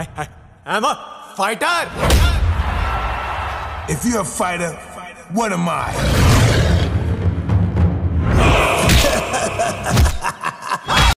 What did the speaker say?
I, I am a fighter! If you're a fighter, what am I?